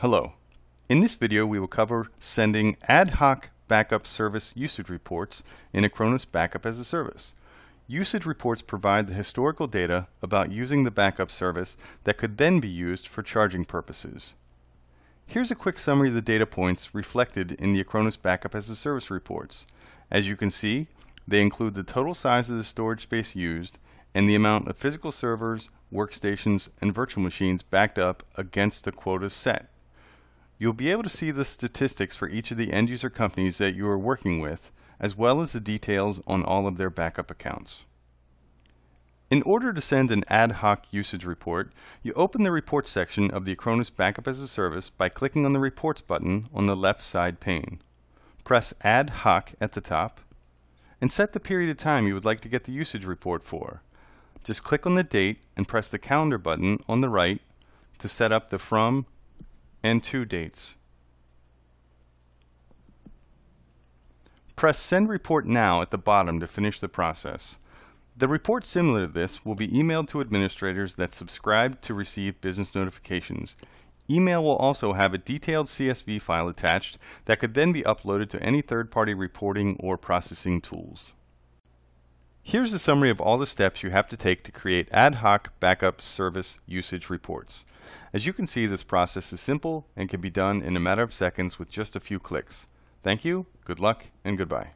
Hello. In this video we will cover sending ad hoc backup service usage reports in Acronis Backup as a Service. Usage reports provide the historical data about using the backup service that could then be used for charging purposes. Here's a quick summary of the data points reflected in the Acronis Backup as a Service reports. As you can see, they include the total size of the storage space used and the amount of physical servers, workstations, and virtual machines backed up against the quotas set. You'll be able to see the statistics for each of the end user companies that you are working with, as well as the details on all of their backup accounts. In order to send an ad hoc usage report, you open the Reports section of the Acronis Backup as a Service by clicking on the Reports button on the left side pane. Press Ad Hoc at the top, and set the period of time you would like to get the usage report for. Just click on the date and press the Calendar button on the right to set up the From and to dates. Press Send Report Now at the bottom to finish the process. The report similar to this will be emailed to administrators that subscribe to receive business notifications. Email will also have a detailed CSV file attached that could then be uploaded to any third-party reporting or processing tools. Here's a summary of all the steps you have to take to create ad hoc backup service usage reports. As you can see, this process is simple and can be done in a matter of seconds with just a few clicks. Thank you, good luck, and goodbye.